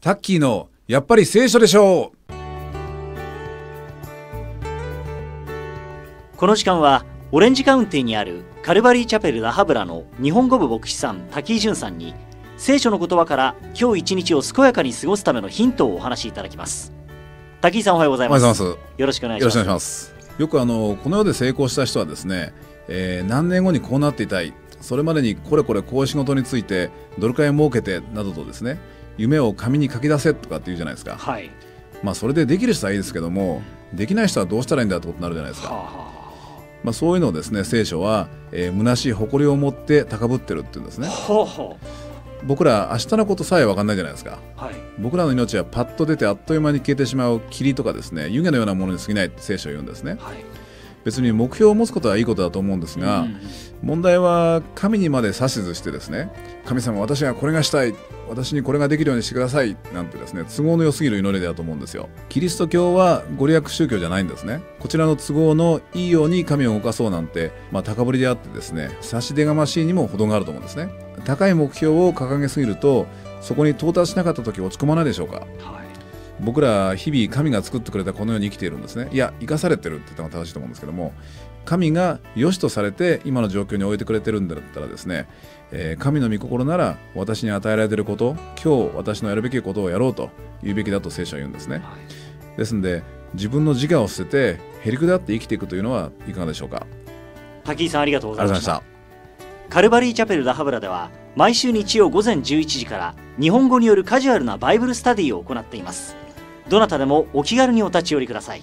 タッキーのやっぱり聖書でしょう。この時間はオレンジカウンティにあるカルバリーチャペルラハブラの日本語部牧師さん滝井淳さんに聖書の言葉から今日一日を健やかに過ごすためのヒントをお話しいただきます。滝井さんおはようございます。おはようございます。よろしくお願いします。よろしくお願いします。よくあのこの世で成功した人はですね、えー何年後にこうなっていたい。それまでにこれこれこういう仕事についてどれくらい儲けてなどとですね夢を紙に書き出せとかって言うじゃないですか。はい。まあそれでできる人はいいですけどもできない人はどうしたらいいんだってことになるじゃないですか、はあはまあ、そういうのをですね聖書は、えー虚しい誇りを持って高ぶってるっていうんですね。あほうほ僕ら明日のことさえ分かんないじゃないですか。うはい。僕らの命はパッと出てあっという間に消えてしまう霧とかですね湯気のようなものに過ぎないって聖書を言うんですね。はい別に目標を持つことはいいことだと思うんですが、うん問題は神にまで指図してですね神様私はこれがしたい私にこれができるようにしてくださいなんてですね都合の良すぎる祈りだと思うんですよ。キリスト教はご利益宗教じゃないんですね。こちらの都合のいいように神を動かそうなんて、まあ、高ぶりであってですね差し出がましいにも程があると思うんですね。高い目標を掲げすぎるとそこに到達しなかった時落ち込まないでしょうか。はい僕ら日々神が作ってくれたこの世に生きているんですね。いや生かされてるって言ったのが正しいと思うんですけども神が良しとされて今の状況に置いてくれてるんだったらですね、えー神の御心なら私に与えられていること今日私のやるべきことをやろうと言うべきだと聖書は言うんですね。はい。ですんで自分の自我を捨ててへりくだって生きていくというのはいかがでしょうか？滝井さんありがとうごあざいました。カルバリーチャペルラハブラでは毎週日曜午前11時から日本語によるカジュアルなバイブルスタディを行っていますどなたでもお気軽にお立ち寄りください。